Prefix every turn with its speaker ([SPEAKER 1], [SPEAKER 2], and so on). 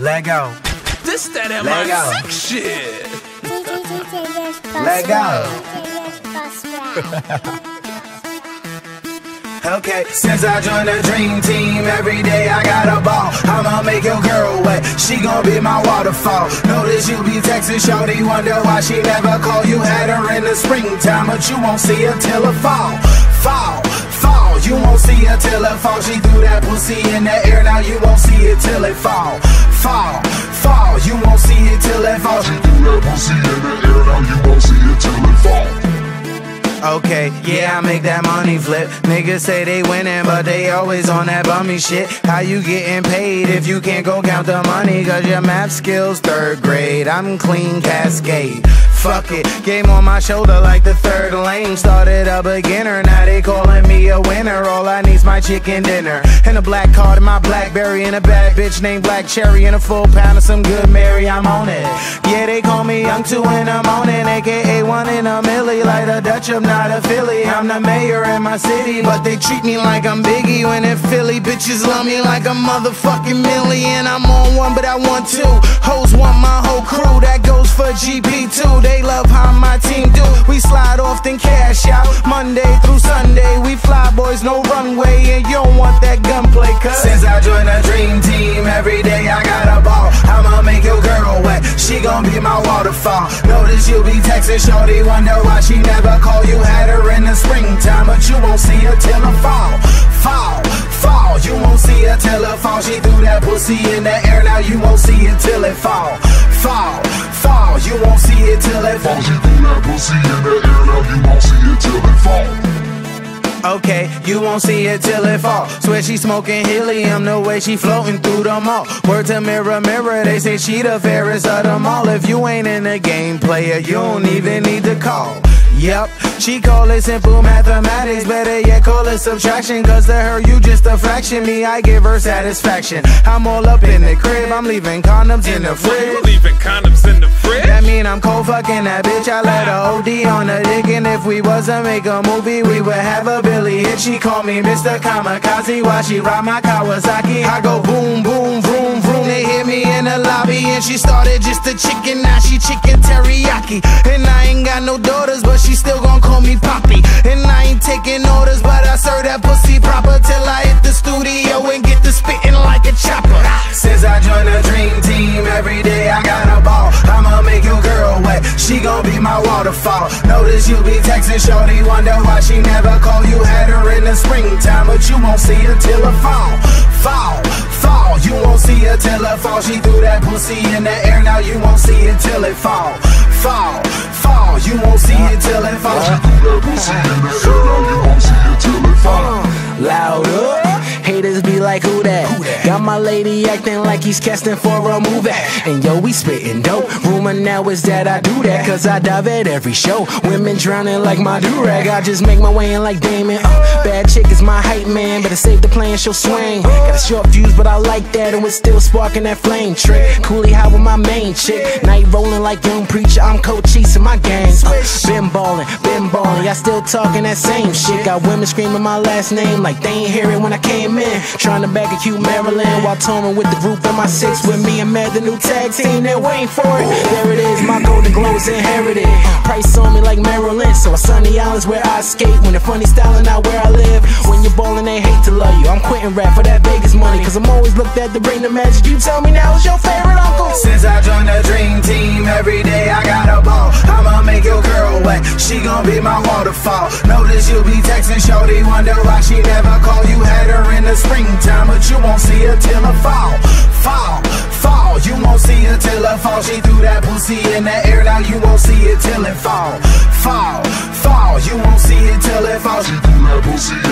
[SPEAKER 1] Let go.
[SPEAKER 2] This that
[SPEAKER 1] Let
[SPEAKER 2] MI
[SPEAKER 1] go.
[SPEAKER 2] sick shit.
[SPEAKER 1] Let go. Okay, since I joined the dream team, every day I got a ball. I'ma make your girl wet, she gon' be my waterfall. Notice you be texting shorty, wonder why she never call. You had her in the springtime, but you won't see her till the fall. Fall, fall, till it fall. She threw that pussy in the air, now you won't see it till it fall. Fall, fall, you won't see it till it fall. She threw that pussy in the air, now you won't see it till it fall. Okay, yeah, I make that money flip. Niggas say they winning, but they always on that bummy shit. How you getting paid if you can't go count the money? Cause your math skills third grade. I'm clean cascade. Fuck it, game on my shoulder like the third lane. Started a beginner, now they calling me a winner. All I need's my chicken dinner. And a black card in my Blackberry, and a bad bitch named Black Cherry, and a full pound of some good Mary. I'm on it. Yeah, they call me Young Two in the morning, aka one in a milli, like a Dutch. I'm not a Philly. I'm the mayor in my city, but they treat me like I'm Biggie. When in Philly, bitches love me like a motherfucking million. I'm on one, but I want two. Hoes want my whole crew. That goes for GP2. They love how my team do. We slide off then cash out. Monday through Sunday, we fly boys, no runway, and you don't want that gunplay. Cause since I joined the dream team, every day I got a ball. I'ma make your girl wet. She gon' be my waterfall. Notice you be texting shorty, wonder why she never call you. Had her in the springtime, but you won't see her till the fall. Fall, fall. You won't see her till the fall. She threw that pussy in the air, now you won't see it till it fall. Fall, fall. You won't see it till it falls. She threw that pussy in the air, now you won't see it till it fall. Okay, you won't see it till it fall. Swear she smoking helium, the way she floating through the mall. Word to mirror, mirror, they say she the fairest of them all. If you ain't in the game, player, you don't even need to call. Yep, she call it simple mathematics, better yet call it subtraction. Cause to her, you just a fraction. Me, I give her satisfaction. I'm all up in the crib, I'm leaving condoms in the
[SPEAKER 2] You
[SPEAKER 1] fridge.
[SPEAKER 2] leaving condoms
[SPEAKER 1] mean I'm cold fucking that bitch. I let her OD on the dick, and if we was to make a movie, we would have a Billy hit. She call me Mr. Kamikaze while she ride my Kawasaki. I go boom, boom, vroom, vroom. They hit me in the lobby, and she started just a chicken. Now she chicken teriyaki, and I ain't got no daughters, but she still gon' call me Poppy. And I ain't taking orders, but I serve that pussy proper till I hit the studio and get to spitting like a chopper. Since I joined the dream team, every day I got She gon' be my waterfall. Notice you be texting shorty, wonder why she never call you. Had her in the springtime, but you won't see her till the fall. Fall, fall. You won't see her till the fall. She threw that pussy in the air, now you won't see it till it fall. Fall, fall. You won't see it till it fall.
[SPEAKER 3] My lady acting like he's casting for a movie. And yo, we spitting dope. Rumor now is that I do that, cause I dive at every show. Women drowning like my durag. I just make my way in like Damon. Uh, bad chick is my hype man, but better save the plan, she'll swing. Got a short fuse, but I like that, and we're still sparking that flame trick. Cooley High with my main chick. Night rolling like young preacher, I'm coach in my gang. Uh, been ballin', been ballin', y'all still talking that same shit. Got women screaming my last name like they ain't hear it when I came in. Trying to back a cute Maryland while touring with the group in my six with me and Mad, the new tag team. They're waiting for it. There it is, my golden glow is inherited. Price on me like Maryland, so a sunny islands where I skate. When the funny styling out where I live. When you're ballin', they hate to love you. I'm quitting rap for that Vegas money, cause I'm always looked at to bring the magic. You tell me now, who's your favorite uncle?
[SPEAKER 1] Since I joined the dream team, every day I got a ball. I'ma make your girl wet. She gon' be my waterfall. Notice you be texting shorty, wonder why she never call you. Had her in the springtime, but you won't see her till the fall. Fall, fall. You won't see her till the fall. She threw that pussy in the air, now you won't see it till it fall. Fall, fall. You won't see it till it fall. She cozy.